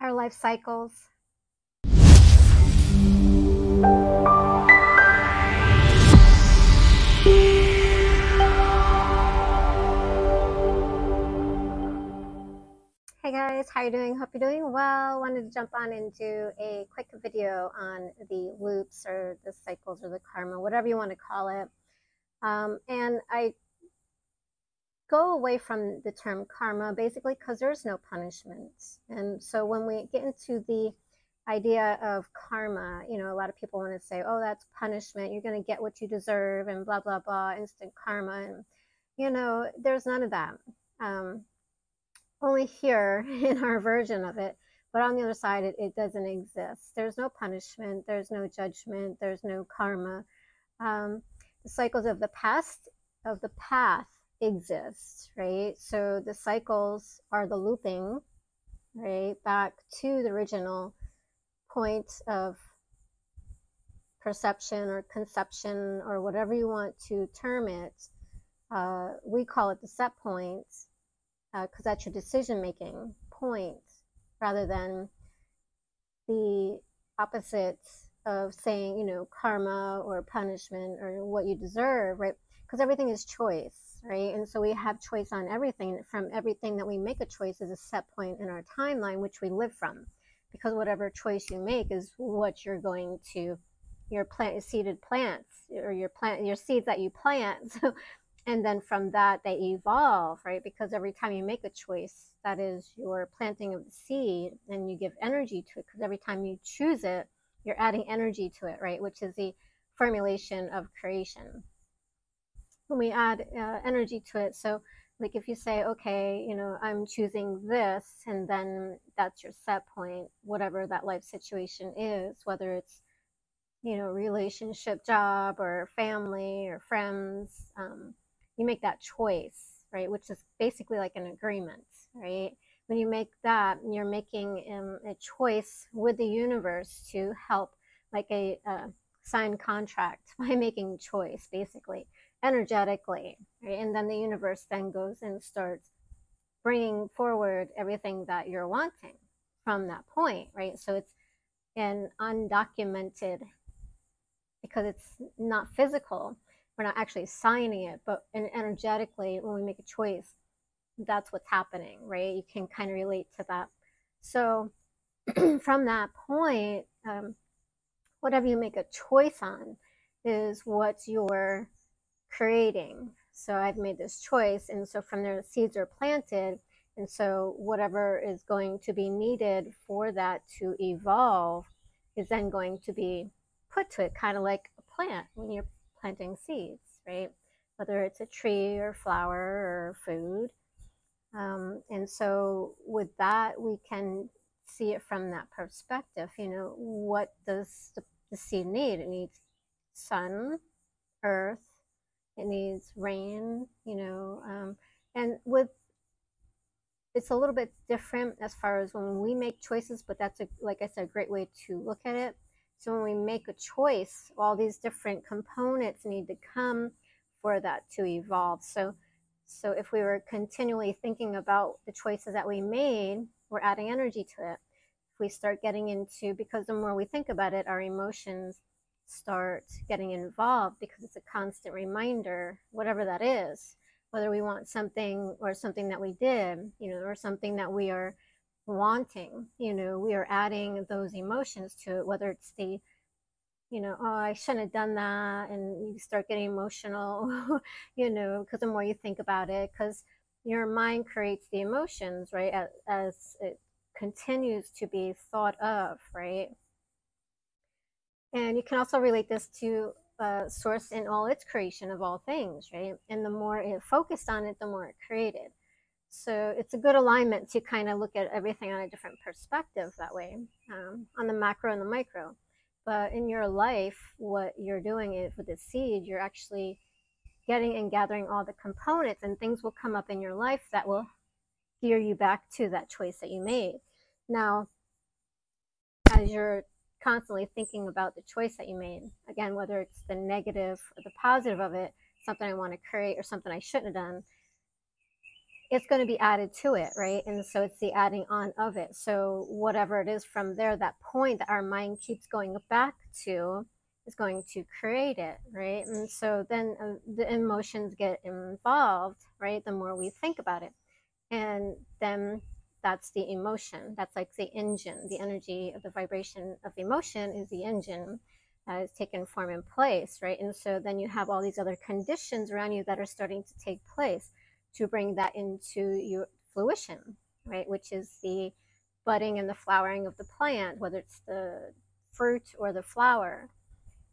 our life cycles. Hey guys, how you doing? Hope you're doing well. Wanted to jump on and do a quick video on the loops or the cycles or the karma, whatever you want to call it. Um, and I go away from the term karma basically because there's no punishment. And so when we get into the idea of karma, you know, a lot of people want to say, oh, that's punishment. You're going to get what you deserve and blah, blah, blah, instant karma. And, you know, there's none of that. Um, only here in our version of it. But on the other side, it, it doesn't exist. There's no punishment, there's no judgment, there's no karma. Um, the cycles of the past, of the path, exist, right? So the cycles are the looping, right, back to the original point of perception or conception or whatever you want to term it. Uh, we call it the set point because uh, that's your decision making point rather than the opposite of saying, you know, karma or punishment or what you deserve, right? Because everything is choice right? And so we have choice on everything. From everything that we make a choice is a set point in our timeline, which we live from. Because whatever choice you make is what you're going to, your plant seeded plants or your plant, your seeds that you plant. So, and then from that they evolve, right? Because every time you make a choice, that is your planting of the seed, and you give energy to it. Because every time you choose it, you're adding energy to it, right? Which is the formulation of creation when we add uh, energy to it. So like if you say, okay, you know, I'm choosing this, and then that's your set point, whatever that life situation is, whether it's, you know, relationship, job, or family, or friends, um, you make that choice, right? Which is basically like an agreement, right? When you make that, you're making um, a choice with the universe to help, like a, a signed contract by making choice, basically energetically right? and then the universe then goes and starts bringing forward everything that you're wanting from that point right? So it's an undocumented because it's not physical we're not actually signing it but energetically when we make a choice that's what's happening right? You can kind of relate to that. So from that point um, whatever you make a choice on is what your creating. So I've made this choice. And so from there, the seeds are planted. And so whatever is going to be needed for that to evolve is then going to be put to it, kind of like a plant when you're planting seeds, right? Whether it's a tree or flower or food. Um, and so with that, we can see it from that perspective. You know, what does the, the seed need? It needs sun, earth, it needs rain, you know, um, and with it's a little bit different as far as when we make choices, but that's a like I said, a great way to look at it. So when we make a choice, all these different components need to come for that to evolve. So so if we were continually thinking about the choices that we made, we're adding energy to it. If we start getting into because the more we think about it, our emotions start getting involved because it's a constant reminder, whatever that is, whether we want something or something that we did, you know, or something that we are wanting, you know, we are adding those emotions to it, whether it's the, you know, oh, I shouldn't have done that. And you start getting emotional, you know, because the more you think about it, because your mind creates the emotions, right, as, as it continues to be thought of, right? And you can also relate this to uh, source in all its creation of all things, right? And the more it focused on it, the more it created. So it's a good alignment to kind of look at everything on a different perspective that way, um, on the macro and the micro. But in your life, what you're doing is with the seed, you're actually getting and gathering all the components, and things will come up in your life that will gear you back to that choice that you made. Now, as you're constantly thinking about the choice that you made. Again, whether it's the negative or the positive of it, something I want to create or something I shouldn't have done. it's going to be added to it, right? And so it's the adding on of it. So whatever it is from there, that point that our mind keeps going back to is going to create it, right? And so then uh, the emotions get involved, right? The more we think about it. And then that's the emotion. That's like the engine, the energy of the vibration of emotion is the engine that is taken form in place, right? And so then you have all these other conditions around you that are starting to take place to bring that into your fruition, right? Which is the budding and the flowering of the plant, whether it's the fruit or the flower.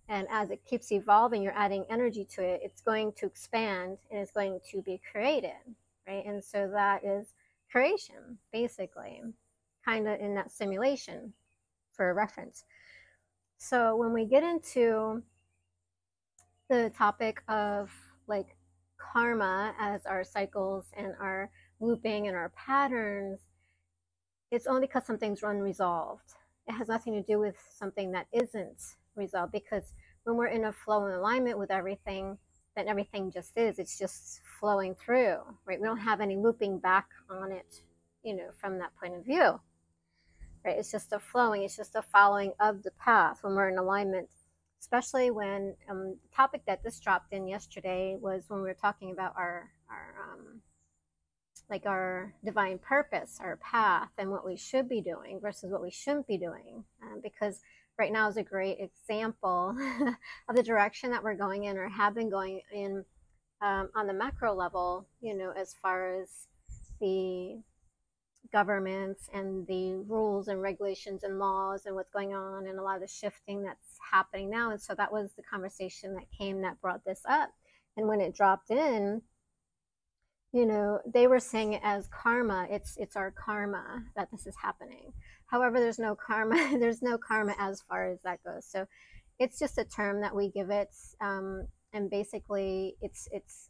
And as it keeps evolving, you're adding energy to it, it's going to expand and it's going to be created, right? And so that is creation, basically, kind of in that simulation for reference. So when we get into the topic of like karma as our cycles and our looping and our patterns, it's only because something's unresolved. It has nothing to do with something that isn't resolved because when we're in a flow and alignment with everything, then everything just is. It's just flowing through, right? We don't have any looping back on it, you know, from that point of view, right? It's just a flowing, it's just a following of the path when we're in alignment especially when um, the topic that this dropped in yesterday was when we were talking about our our um, like our divine purpose, our path, and what we should be doing versus what we shouldn't be doing. Um, because right now is a great example of the direction that we're going in or have been going in um, on the macro level. You know, as far as the governments and the rules and regulations and laws and what's going on and a lot of the shifting that's happening now. And so that was the conversation that came that brought this up. And when it dropped in, you know, they were saying it as karma. It's it's our karma that this is happening. However, there's no karma. there's no karma as far as that goes. So it's just a term that we give it, um, and basically, it's it's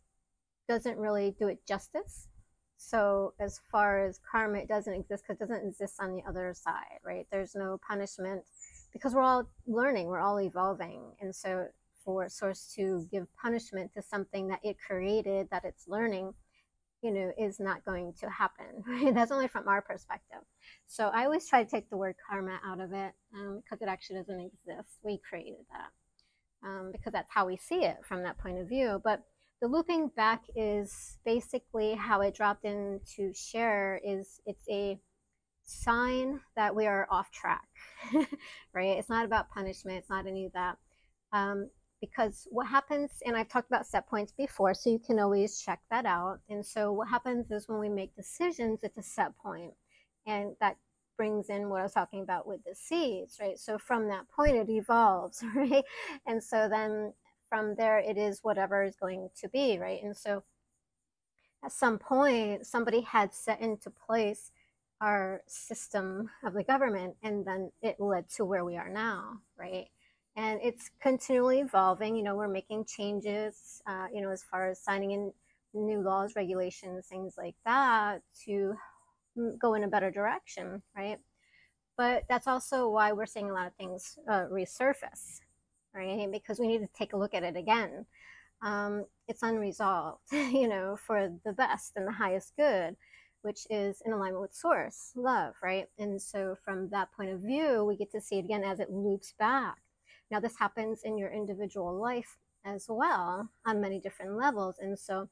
doesn't really do it justice so as far as karma, it doesn't exist because it doesn't exist on the other side, right? There's no punishment because we're all learning, we're all evolving. And so for source to give punishment to something that it created, that it's learning, you know, is not going to happen. Right? That's only from our perspective. So I always try to take the word karma out of it because um, it actually doesn't exist. We created that um, because that's how we see it from that point of view. But the looping back is basically how it dropped in to share is it's a sign that we are off track, right? It's not about punishment. It's not any of that. Um, because what happens, and I've talked about set points before, so you can always check that out. And so what happens is when we make decisions, it's a set point, and that brings in what I was talking about with the seeds, right? So from that point, it evolves, right? And so then from there it is whatever is going to be right and so at some point somebody had set into place our system of the government and then it led to where we are now right and it's continually evolving you know we're making changes uh, you know as far as signing in new laws regulations things like that to go in a better direction right but that's also why we're seeing a lot of things uh, resurface right? Because we need to take a look at it again. Um, it's unresolved, you know, for the best and the highest good, which is in alignment with source, love, right? And so from that point of view, we get to see it again as it loops back. Now, this happens in your individual life as well on many different levels. And so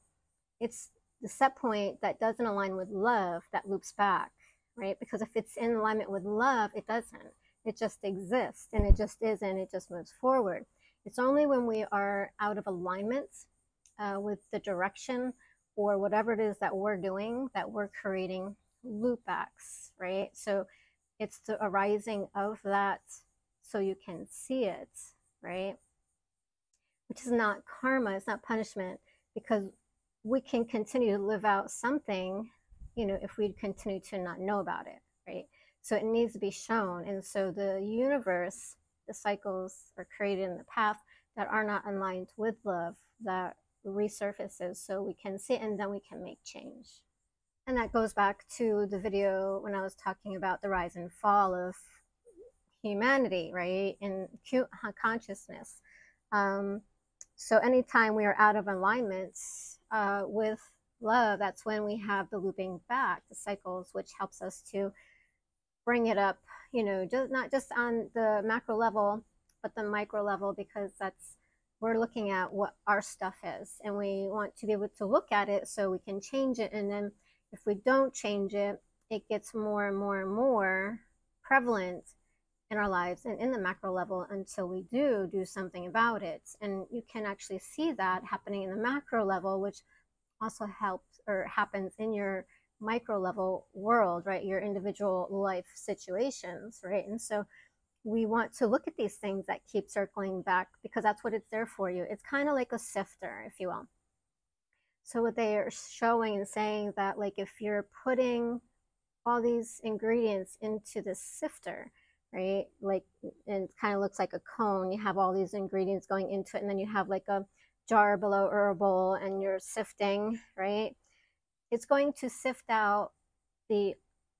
it's the set point that doesn't align with love that loops back, right? Because if it's in alignment with love, it doesn't. It just exists and it just is and it just moves forward. It's only when we are out of alignment uh, with the direction or whatever it is that we're doing that we're creating loopbacks, right? So it's the arising of that so you can see it, right? Which is not karma, it's not punishment because we can continue to live out something, you know, if we continue to not know about it, right? So it needs to be shown. And so the universe, the cycles are created in the path that are not aligned with love, that resurfaces so we can see and then we can make change. And that goes back to the video when I was talking about the rise and fall of humanity, right? In consciousness. Um, so anytime we are out of alignment uh, with love, that's when we have the looping back, the cycles, which helps us to bring it up, you know, just not just on the macro level, but the micro level, because that's we're looking at what our stuff is and we want to be able to look at it so we can change it and then if we don't change it it gets more and more and more prevalent in our lives and in the macro level until we do do something about it and you can actually see that happening in the macro level which also helps or happens in your micro level world right your individual life situations right and so we want to look at these things that keep circling back because that's what it's there for you. It's kind of like a sifter, if you will. So what they are showing and saying that like if you're putting all these ingredients into the sifter, right? Like and it kind of looks like a cone. You have all these ingredients going into it, and then you have like a jar below or a bowl, and you're sifting, right? It's going to sift out the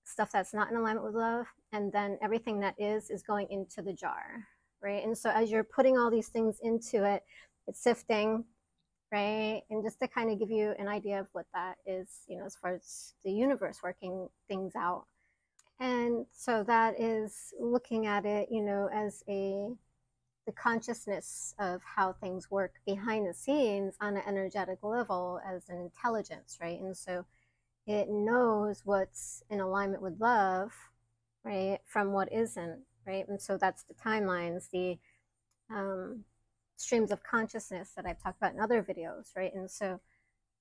stuff that's not in alignment with love and then everything that is is going into the jar right and so as you're putting all these things into it it's sifting right and just to kind of give you an idea of what that is you know as far as the universe working things out and so that is looking at it you know as a the consciousness of how things work behind the scenes on an energetic level as an intelligence right and so it knows what's in alignment with love, right, from what isn't, right? And so that's the timelines, the um, streams of consciousness that I've talked about in other videos, right? And so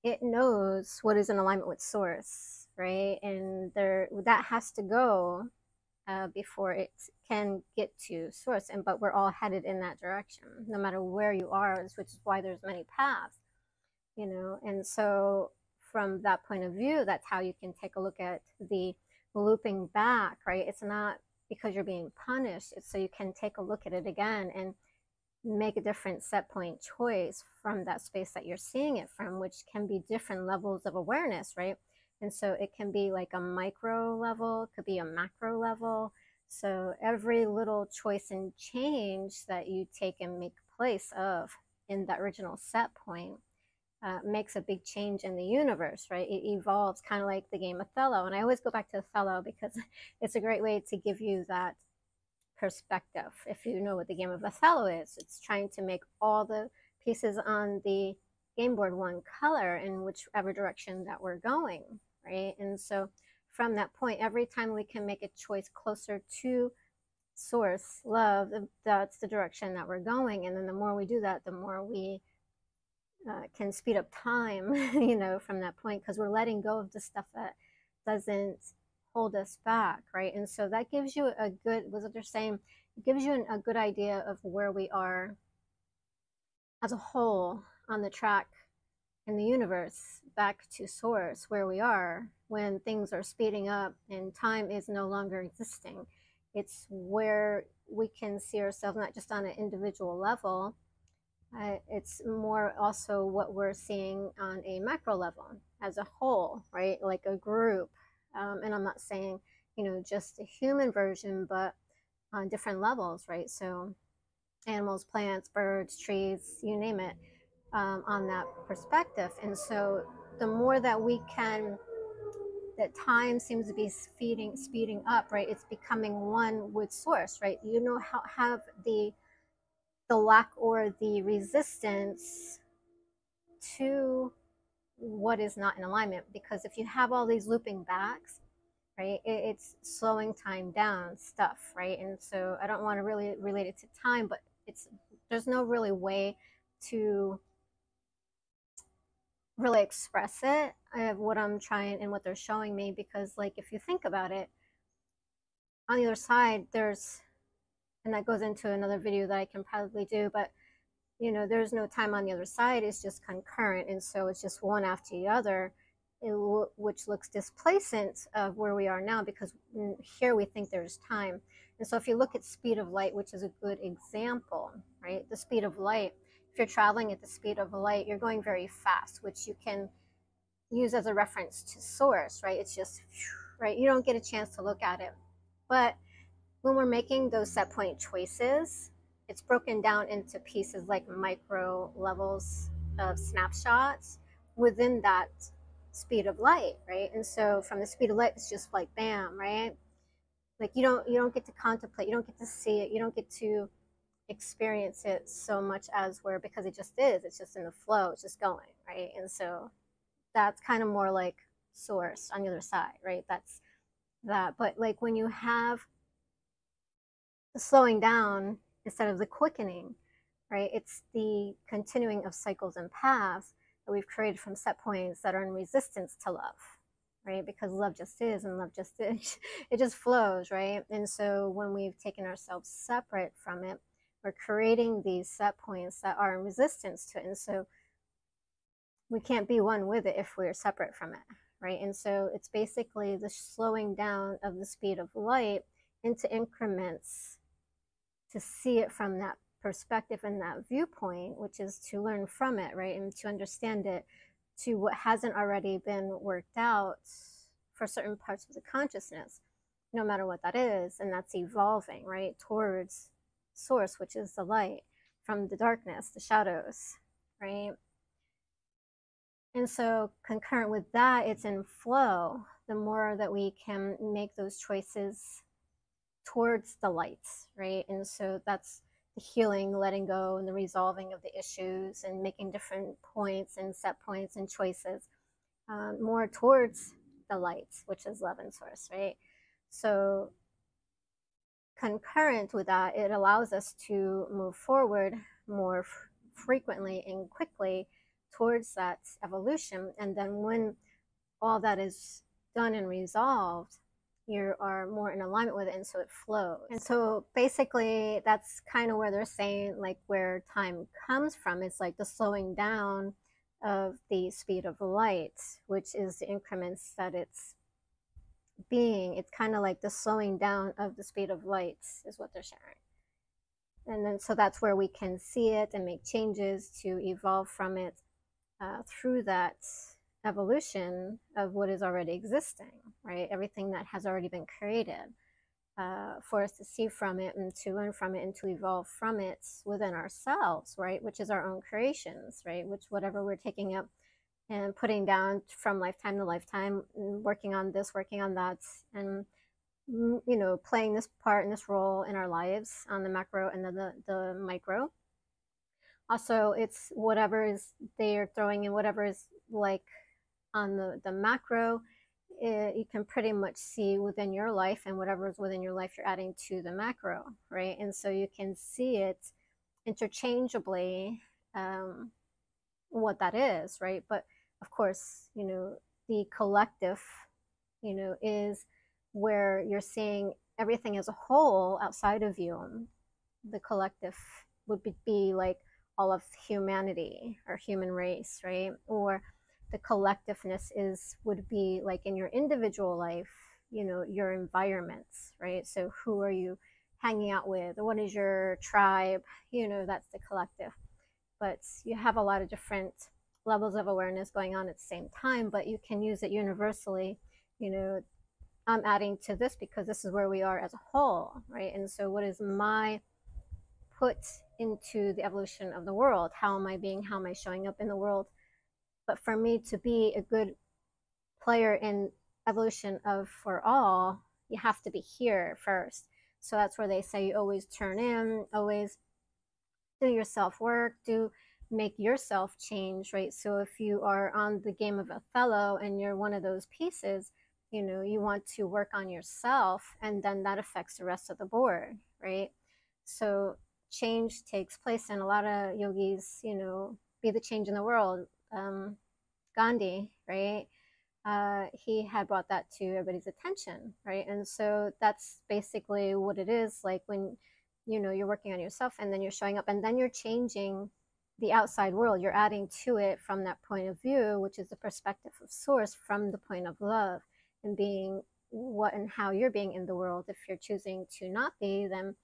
it knows what is in alignment with source, right? And there that has to go uh, before it can get to source. And but we're all headed in that direction, no matter where you are, which is why there's many paths, you know. And so from that point of view, that's how you can take a look at the looping back, right? It's not because you're being punished, it's so you can take a look at it again and make a different set point choice from that space that you're seeing it from, which can be different levels of awareness, right? And so it can be like a micro level, it could be a macro level. So every little choice and change that you take and make place of in that original set point uh, makes a big change in the universe, right? It evolves kind of like the game Othello. And I always go back to Othello because it's a great way to give you that perspective. If you know what the game of Othello is, it's trying to make all the pieces on the game board one color in whichever direction that we're going, right? And so from that point, every time we can make a choice closer to source, love, that's the direction that we're going. And then the more we do that, the more we uh, can speed up time, you know, from that point because we're letting go of the stuff that doesn't hold us back, right? And so that gives you a good, was what they're saying, it gives you an, a good idea of where we are as a whole on the track in the universe back to source where we are when things are speeding up and time is no longer existing. It's where we can see ourselves not just on an individual level, uh, it's more also what we're seeing on a macro level as a whole, right? Like a group. Um, and I'm not saying, you know, just a human version, but on different levels, right? So animals, plants, birds, trees, you name it, um, on that perspective. And so the more that we can, that time seems to be speeding, speeding up, right? It's becoming one with source, right? You know how have the the lack or the resistance to what is not in alignment. Because if you have all these looping backs, right, it, it's slowing time down stuff, right? And so I don't want to really relate it to time, but it's there's no really way to really express it of what I'm trying and what they're showing me because like if you think about it on the other side there's and that goes into another video that I can probably do. But you know, there's no time on the other side; it's just concurrent, and so it's just one after the other, which looks displacent of where we are now because mm, here we think there's time. And so, if you look at speed of light, which is a good example, right? The speed of light. You're traveling at the speed of light, you're going very fast, which you can use as a reference to source, right? It's just right. You don't get a chance to look at it, but when we're making those set point choices, it's broken down into pieces like micro levels of snapshots within that speed of light, right? And so from the speed of light, it's just like bam, right? Like you don't you don't get to contemplate, you don't get to see it, you don't get to experience it so much as where because it just is, it's just in the flow, it's just going, right? And so that's kind of more like source on the other side, right? That's that. But like when you have the slowing down instead of the quickening, right? It's the continuing of cycles and paths that we've created from set points that are in resistance to love, right? Because love just is and love just is. it just flows, right? And so when we've taken ourselves separate from it, we're creating these set points that are in resistance to it. And so we can't be one with it if we're separate from it, right? And so it's basically the slowing down of the speed of light into increments to see it from that perspective and that viewpoint, which is to learn from it, right? And to understand it to what hasn't already been worked out for certain parts of the consciousness, no matter what that is. And that's evolving, right? Towards source, which is the light from the darkness, the shadows, right? And so, concurrent with that, it's in flow. The more that we can make those choices towards the lights, right? And so that's the healing, letting go, and the resolving of the issues, and making different points and set points and choices um, more towards the lights, which is love and source, right? So, concurrent with that, it allows us to move forward more frequently and quickly towards that evolution. And then when all that is done and resolved, you are more in alignment with it and so it flows. And so basically that's kind of where they're saying like where time comes from. It's like the slowing down of the speed of light, which is the increments that it's being. It's kind of like the slowing down of the speed of light is what they're sharing. And then so that's where we can see it and make changes to evolve from it uh, through that evolution of what is already existing, right? Everything that has already been created uh, for us to see from it and to learn from it and to evolve from it within ourselves, right? Which is our own creations, right? Which whatever we're taking up and putting down from lifetime to lifetime, working on this, working on that, and mm, you know, playing this part and this role in our lives on the macro and then the, the micro. Also, it's whatever is they're throwing in, whatever is like on the, the macro, it, eh, you can pretty much see within your life and whatever is within your life you're adding to the macro, right? And so you can see it interchangeably um, what that is, right? But of course, you know, the collective, you know, is where you're seeing everything as a whole outside of you. The collective would be, like all of humanity or human race, right? Or the collectiveness is would be like in your individual life you know your environments right so who are you hanging out with what is your tribe you know that's the collective but you have a lot of different levels of awareness going on at the same time but you can use it universally you know i'm adding to this because this is where we are as a whole right? And so what is my put into the evolution of the world? How am i being? How am i showing up in the world? But for me to be a good player in evolution of for all, you have to be here first. So that's where they say you always turn in, always do your self work, do make yourself change, right? So if you are on the game of Othello and you're one of those pieces, you know, you want to work on yourself and then that affects the rest of the board, right? So change takes place and a lot of yogis, you know, be the change in the world um, Gandhi, right? Uh, he had brought that to everybody's attention, right? And so that's basically what it is like when you know you're working on yourself and then you're showing up and then you're changing the outside world. You're adding to it from that point of view, which is the perspective of source from the point of love and being what and how you're being in the world. If you're choosing to not be, then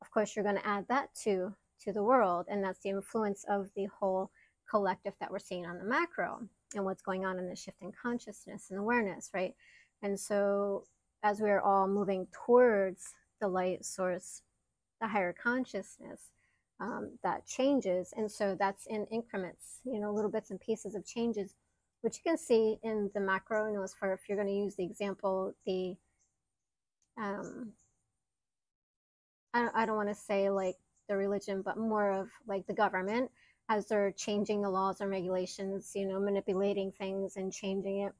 of course you're going to add that to to the world, and that's the influence of the whole collective that we're seeing on the macro and what's going on in the shift in consciousness and awareness, right? And so as we're all moving towards the light source, the higher consciousness, um, that changes. And so that's in increments, you know, little bits and pieces of changes which you can see in the macro knows for if you're going to use the example, the, um, I don't, I don't want to say like the religion, but more of like the government as they're changing the laws and regulations, you know, manipulating things and changing it.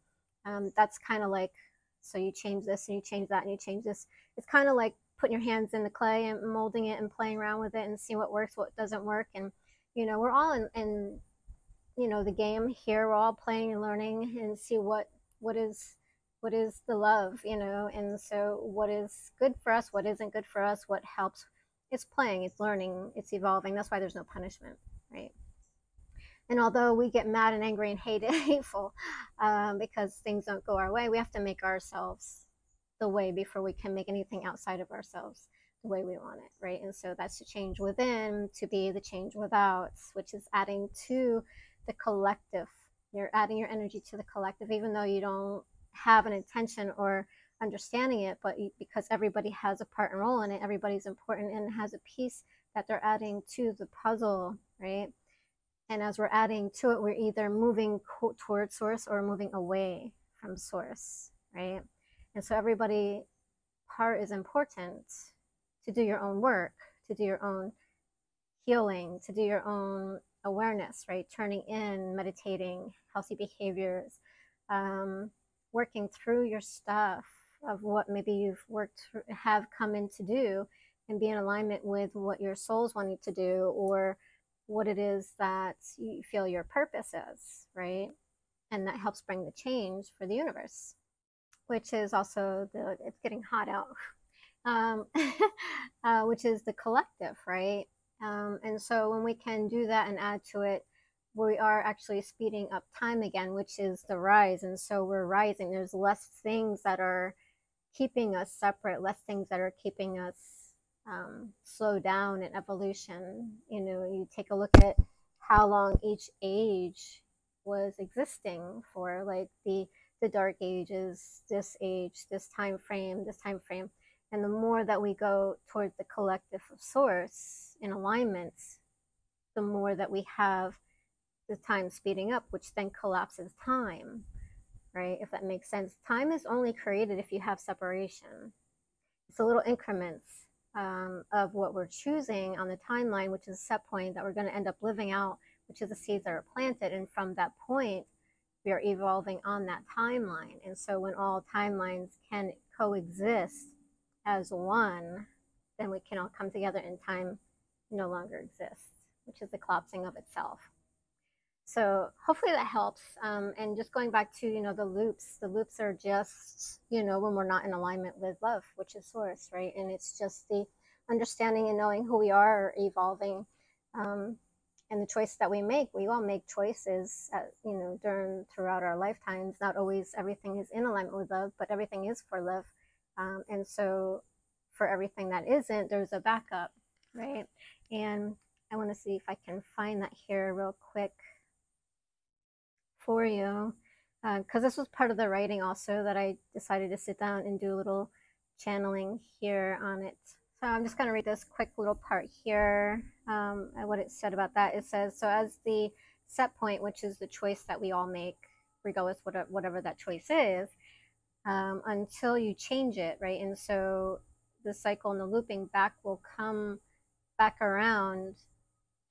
Um, that's kind of like, so you change this and you change that and you change this. It's kind of like putting your hands in the clay and molding it and playing around with it and see what works, what doesn't work. And, you know, we're all in, in you know, the game here. We're all playing and learning and see what, what is, what is the love, you know, and so what is good for us, what isn't good for us, what helps. It's playing, it's learning, it's evolving. That's why there's no punishment right? And although we get mad and angry and hate it, hateful um, because things don't go our way, we have to make ourselves the way before we can make anything outside of ourselves the way we want it, right? And so that's to change within to be the change without, which is adding to the collective. You're adding your energy to the collective, even though you don't have an intention or understanding it, but because everybody has a part and role in it, everybody's important and has a piece that they're adding to the puzzle, right? And as we're adding to it, we're either moving towards source or moving away from source, right? And so everybody part is important to do your own work, to do your own healing, to do your own awareness, right? Turning in, meditating, healthy behaviors, um, working through your stuff of what maybe you've worked, have come in to do and be in alignment with what your soul's wanting to do or what it is that you feel your purpose is, right? And that helps bring the change for the universe, which is also the, it's getting hot out, um, uh, which is the collective, right? Um, and so when we can do that and add to it, we are actually speeding up time again, which is the rise. And so we're rising. There's less things that are keeping us separate, less things that are keeping us um, slow down in evolution. You know, you take a look at how long each age was existing for, like the the dark ages, this age, this time frame, this time frame. And the more that we go towards the collective of source in alignment, the more that we have the time speeding up, which then collapses time, right? If that makes sense. Time is only created if you have separation. It's a little increments um, of what we're choosing on the timeline, which is a set point that we're going to end up living out, which is the seeds that are planted. And from that point, we are evolving on that timeline. And so when all timelines can coexist as one, then we can all come together and time no longer exists, which is the collapsing of itself. So hopefully that helps. Um, and just going back to, you know, the loops, the loops are just, you know, when we're not in alignment with love, which is source, right? And it's just the understanding and knowing who we are evolving um, and the choice that we make. We all make choices, at, you know, during, throughout our lifetimes. Not always everything is in alignment with love, but everything is for love. Um, and so for everything that isn't, there's a backup, right? And I want to see if I can find that here real quick for you because uh, this was part of the writing also that I decided to sit down and do a little channeling here on it. So I'm just going to read this quick little part here um, what it said about that. It says, so as the set point, which is the choice that we all make, regardless whatever, whatever that choice is, um, until you change it, right? And so the cycle and the looping back will come back around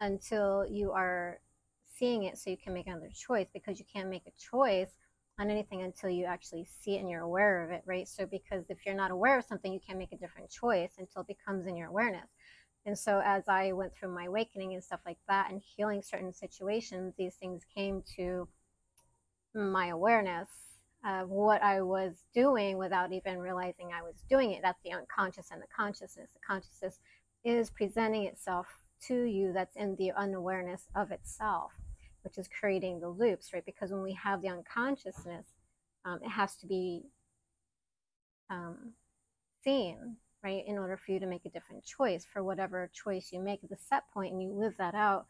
until you are seeing it so you can make another choice because you can't make a choice on anything until you actually see it and you're aware of it, right? So, because if you're not aware of something, you can't make a different choice until it becomes in your awareness. And so, as I went through my awakening and stuff like that and healing certain situations, these things came to my awareness of what I was doing without even realizing I was doing it. That's the unconscious and the consciousness. The consciousness is presenting itself to you that's in the unawareness of itself which is creating the loops, right? Because when we have the unconsciousness, um, it has to be um, seen, right? In order for you to make a different choice for whatever choice you make at the set point and you live that out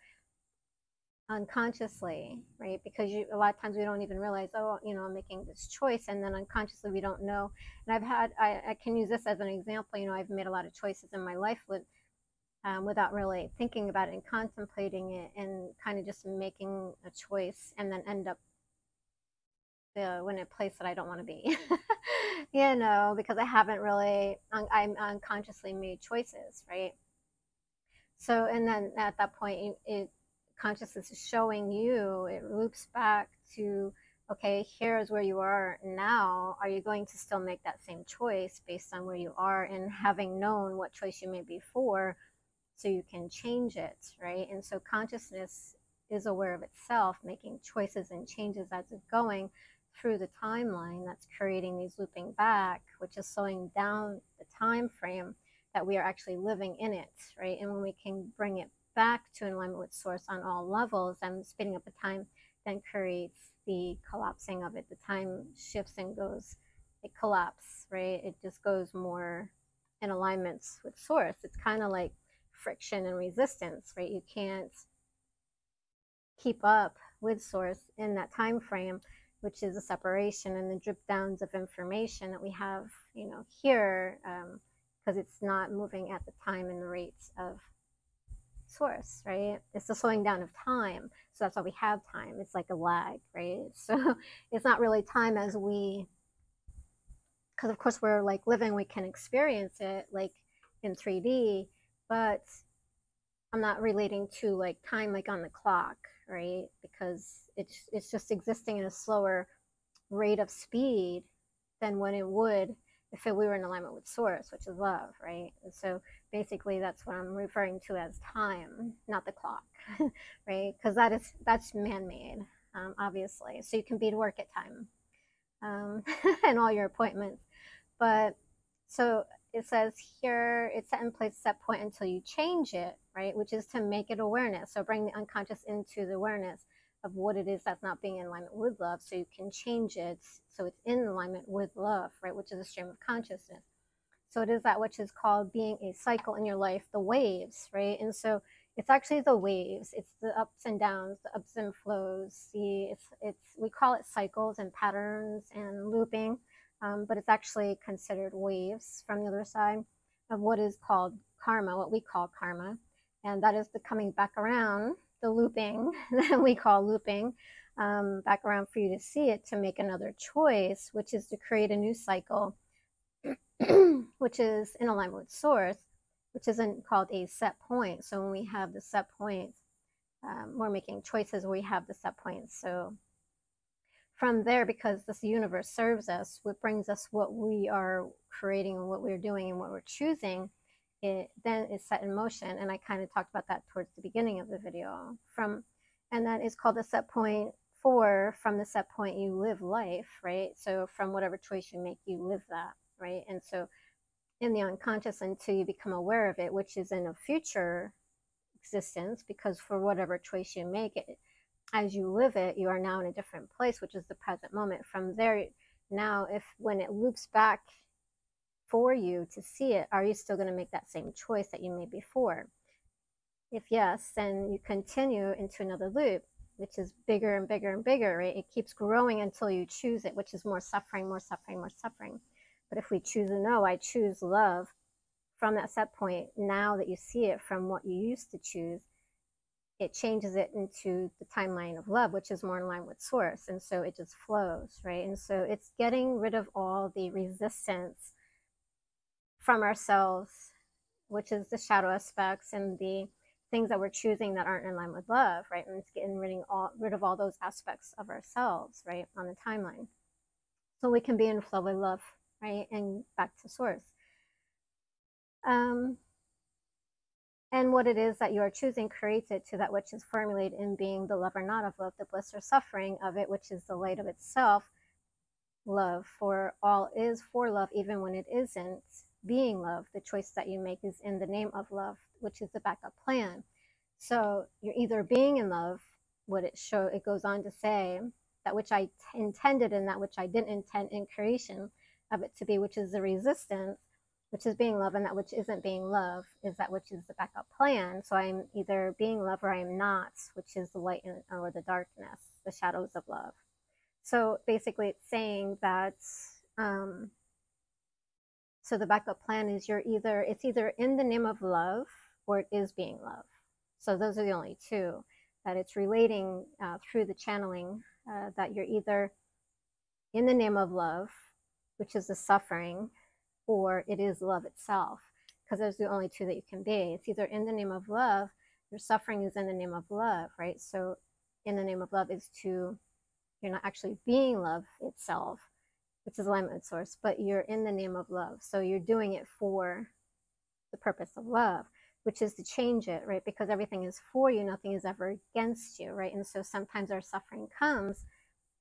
unconsciously, right? Because you, a lot of times we don't even realize, oh, you know, I'm making this choice. And then unconsciously we don't know. And I've had, I, I can use this as an example. You know, I've made a lot of choices in my life with um, without really thinking about it and contemplating it and kind of just making a choice and then end up the in a place that I don't want to be. you know, because I haven't really I'm unconsciously made choices, right? So and then at that point it consciousness is showing you, it loops back to okay, here's where you are now. Are you going to still make that same choice based on where you are and having known what choice you made before so you can change it, right? And so consciousness is aware of itself, making choices and changes as it's going through the timeline that's creating these looping back, which is slowing down the time frame that we are actually living in it, right? And when we can bring it back to alignment with source on all levels and speeding up the time then creates the collapsing of it. The time shifts and goes, it collapses, right? It just goes more in alignments with source. It's kind of like friction and resistance, right? You can't keep up with source in that time frame, which is a separation and the drip downs of information that we have, you know, here, because um, it's not moving at the time and the rates of source, right? It's the slowing down of time. So that's why we have time. It's like a lag, right? So it's not really time as we, because of course we're like living, we can experience it like in 3D, but I'm not relating to like time like on the clock, right? Because it's it's just existing in a slower rate of speed than when it would if we were in alignment with source, which is love, right? And so basically that's what I'm referring to as time, not the clock, right? Because that is that's man-made, um, obviously. So you can be to work at time um, and all your appointments, but so it says here it's set in place set point until you change it, right? Which is to make it awareness. So bring the unconscious into the awareness of what it is that's not being in alignment with love, so you can change it so it's in alignment with love, right? Which is a stream of consciousness. So it is that which is called being a cycle in your life, the waves, right? And so it's actually the waves. It's the ups and downs, the ups and flows. See, it's it's we call it cycles and patterns and looping, um, but it's actually considered waves from the other side of what is called karma, what we call karma, and that is the coming back around, the looping that we call looping, um, back around for you to see it to make another choice, which is to create a new cycle which is in alignment with source, which isn't called a set point. So when we have the set point, um, we're making choices we have the set points. So from there, because this universe serves us, what brings us what we are creating and what we're doing and what we're choosing, it then is set in motion. And I kind of talked about that towards the beginning of the video. From and that is called the set point four. From the set point, you live life, right? So from whatever choice you make, you live that right? And so in the unconscious until you become aware of it, which is in a future existence, because for whatever choice you make it, as you live it, you are now in a different place, which is the present moment. From there, now, if when it loops back for you to see it, are you still going to make that same choice that you made before? If yes, then you continue into another loop, which is bigger and bigger and bigger, right? It keeps growing until you choose it, which is more suffering, more suffering, more suffering. But if we choose a no, I choose love from that set point. Now that you see it from what you used to choose, it changes it into the timeline of love, which is more in line with source. And so it just flows, right? And so it's getting rid of all the resistance from ourselves, which is the shadow aspects and the things that we're choosing that aren't in line with love, right? And it's getting rid of all, rid of all those aspects of ourselves, right, on the timeline. So we can be in flow with love right? And back to source. Um, and what it is that you are choosing creates it to that which is formulated in being the love or not of love, the bliss or suffering of it, which is the light of itself, love. For all is for love, even when it isn't being love. The choice that you make is in the name of love, which is the backup plan. So you're either being in love, what it show it goes on to say, that which I intended and that which I didn't intend in creation of it to be, which is the resistance, which is being love, and that which isn't being love is that which is the backup plan. So I'm either being love or I'm not, which is the light or the darkness, the shadows of love. So basically, it's saying that. Um, so the backup plan is you're either it's either in the name of love or it is being love. So those are the only two that it's relating uh, through the channeling uh, that you're either in the name of love, which is the suffering, or it is love itself, because there's the only two that you can be. It's either in the name of love, your suffering is in the name of love, right? So, in the name of love is to, you're not actually being love itself, which is alignment source, but you're in the name of love. So, you're doing it for the purpose of love which is to change it, right? Because everything is for you, nothing is ever against you, right? And so sometimes our suffering comes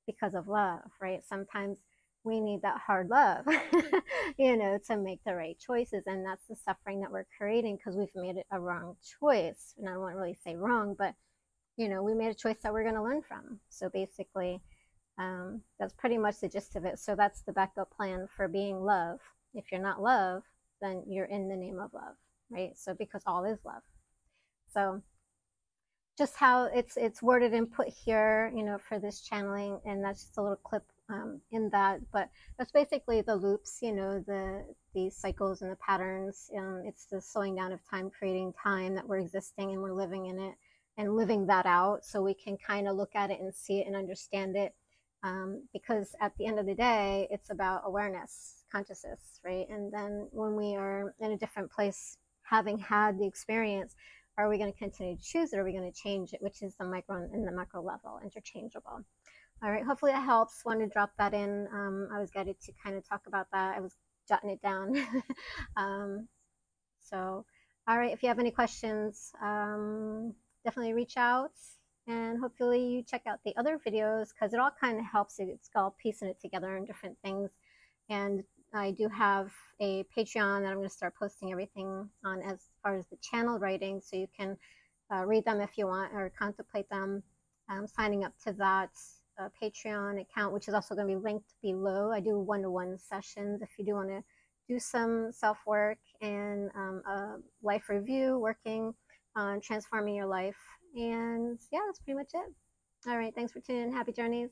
because of love, right? Sometimes we need that hard love, you know, to make the right choices. And that's the suffering that we're creating because we've made a wrong choice. And I don't want to really say wrong, but, you know, we made a choice that we're going to learn from. So basically, um, that's pretty much the gist of it. So that's the backup plan for being love. If you're not love, then you're in the name of love right? So because all is love. So just how it's it's worded and put here, you know, for this channeling, and that's just a little clip um, in that. But that's basically the loops, you know, the these cycles and the patterns. Um, it's the slowing down of time, creating time that we're existing and we're living in it and living that out, so we can kind of look at it and see it and understand it. Um, because at the end of the day, it's about awareness, consciousness, right? And then when we are in a different place having had the experience, are we going to continue to choose it? Or are we going to change it, which is the micro and the macro level, interchangeable? All right, hopefully that helps. Want to drop that in. Um, I was guided to kind of talk about that. I was jotting it down. um, so, all right, if you have any questions, um, definitely reach out. And hopefully you check out the other videos because it all kind of helps. It's all piecing it together and different things. And I do have a Patreon that I'm going to start posting everything on as far as the channel writing, so you can uh, read them if you want or contemplate them. Um, signing up to that uh, Patreon account, which is also going to be linked below. I do one-to-one sessions if you do want to do some self-work and um, a life review, working on transforming your life. And yeah, that's pretty much it. All right, thanks for tuning in. Happy journeys.